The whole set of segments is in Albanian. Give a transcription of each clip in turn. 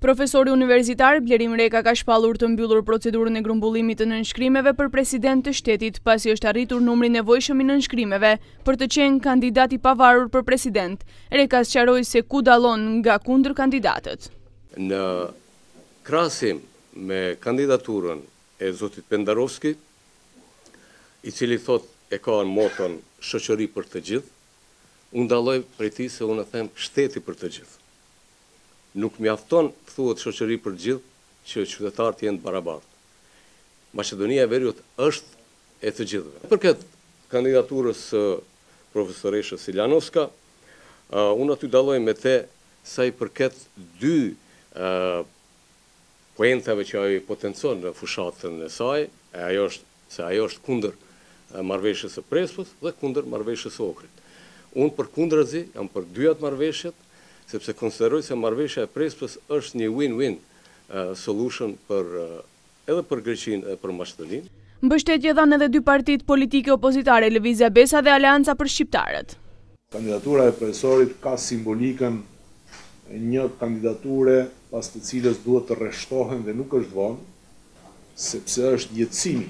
Profesori universitar Blerim Reka ka shpallur të mbyllur procedurën e grumbullimit të nënshkrimeve për president të shtetit, pasi është arritur numri i nevojshëm i nënshkrimeve për të qenë kandidat i pavarur për president. Reka sqaroi se ku dallon nga kundërkandidatët. Në krahasim me kandidaturën e zotit Pendarovski, i cili thotë e ka moton shoqëri për të gjithë, Unë dalloj prej tij se unë them shteti për të gjithë. Nuk mjafton të thuhet shoqëri për të gjithë që qytetarët të jenë të barabartë. Maqedonia e Veriut është e të gjithëve. Përket kandidaturës së profesoreshës Siljanovska, unë aty dalloj me te sa i përket dy poentave që ajo i potencon në fushatën e saj, e ajo është se ajo është kundër Marrëveshjes së Prespës dhe kundër Marrëveshjes së Ohrit. Unë përkundrazi jam për dyjat marrëveshjet, sepse konsideroj se Marrëveshja e Prespës është një win-win solution për edhe për Greqinë edhe për Maqedoninë. Mbështetje dhanë edhe dy partitë politike opozitare Lëvizja Besa dhe Aleanca për Shqiptarët. Kandidatura e Profesorit ka simbolikën e një kandidature pas të cilës duhet të rreshtohen dhe nuk është vonë, sepse është jetësimi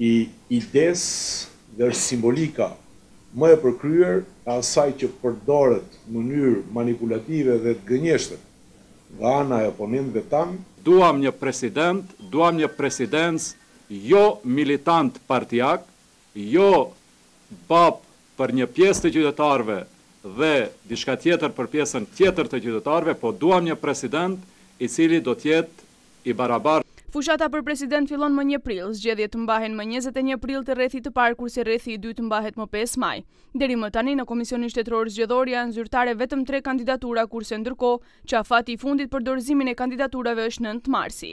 i idesë dhe është simbolika më e përkryer e asaj që përdoret në mënyrë manipulative dhe të gënjeshtërt nga ana e oponentëve tanë, Duam një president, duam një presidencë jo militant partiak, jo babë për një pjesë të qytetarëve dhe diçka tjetër për pjesën tjetër të qytetarëve, po duam një president i cili do të jetë i barabartë. Fushata për president fillon më një prill, zgjedhjet mbahen më njëzet e një prill të rrethit të parë kurse rrethi i dytë mbahet më pesë maj. Deri më tani në Komisionin Shtetëror Zgjedhor janë zyrtare vetëm tre kandidatura kurse ndërkohë që afati i fundit për dorëzimin e kandidaturave është nëntë marsi.